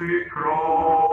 Be crowned.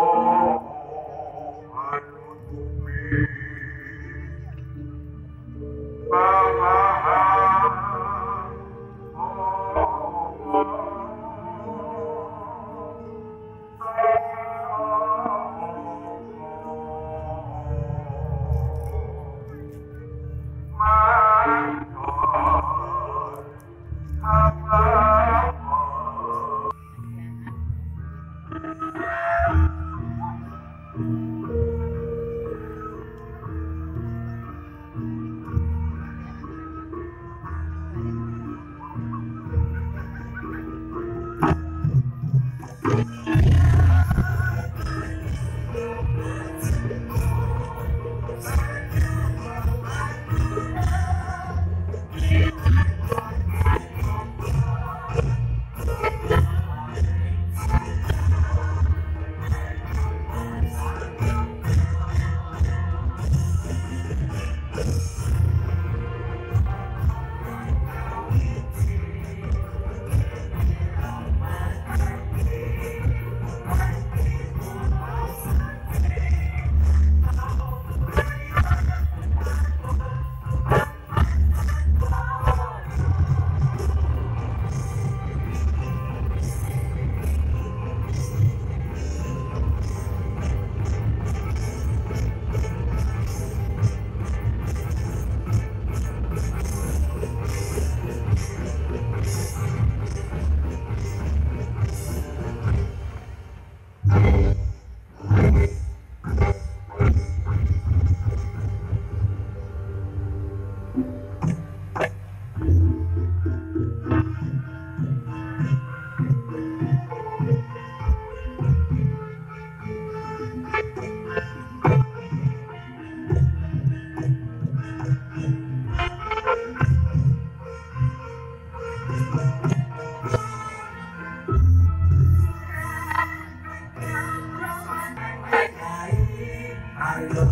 I love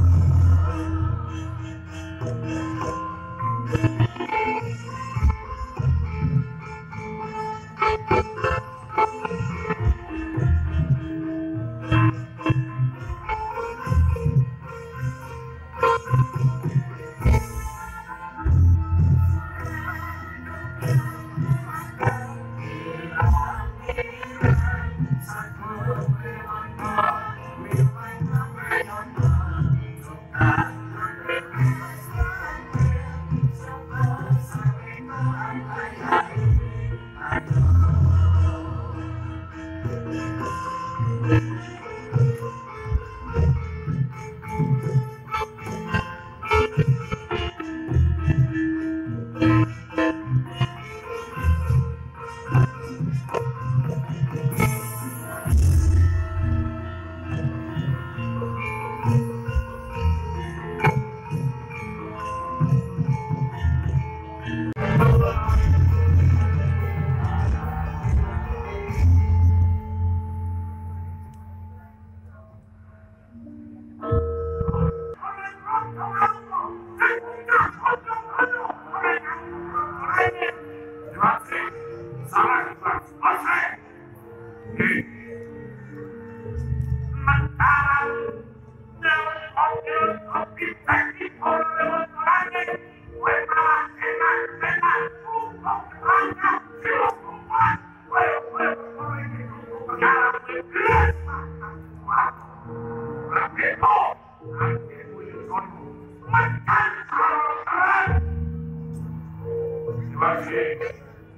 Prazer,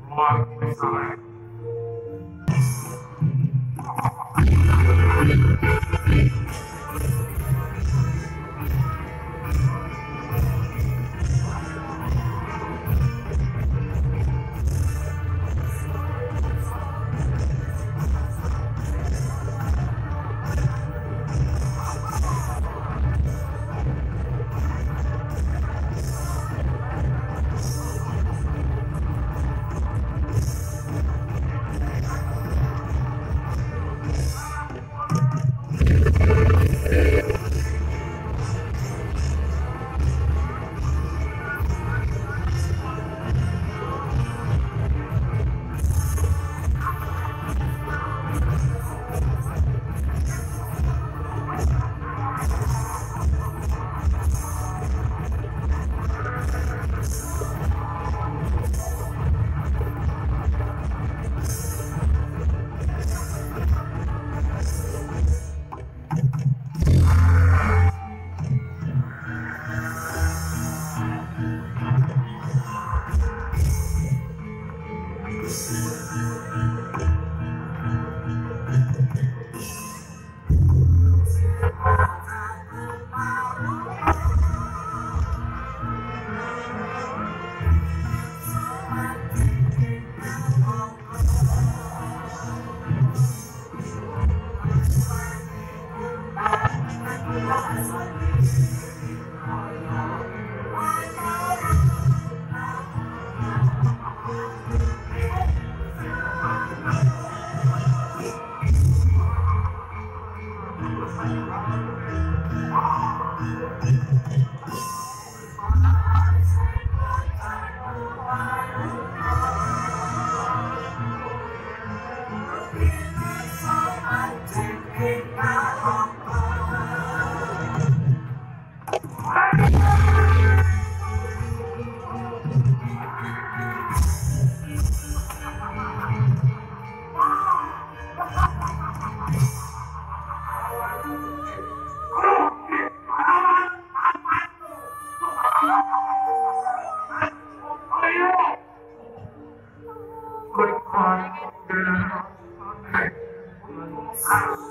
logo começar lá. Thank Deus. Prepare!